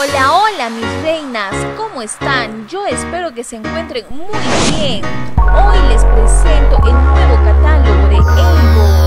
Hola, hola mis reinas, ¿cómo están? Yo espero que se encuentren muy bien. Hoy les presento el nuevo catálogo de Evo.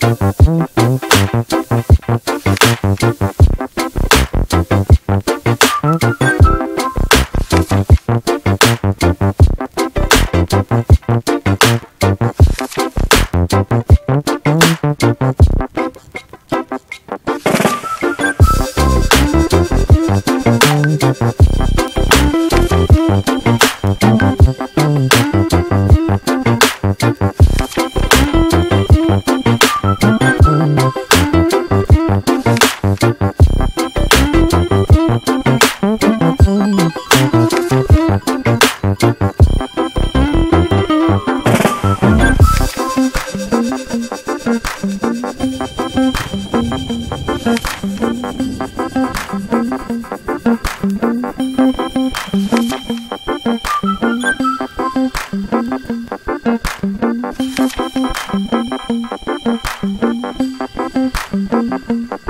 嗯。Mm-hmm.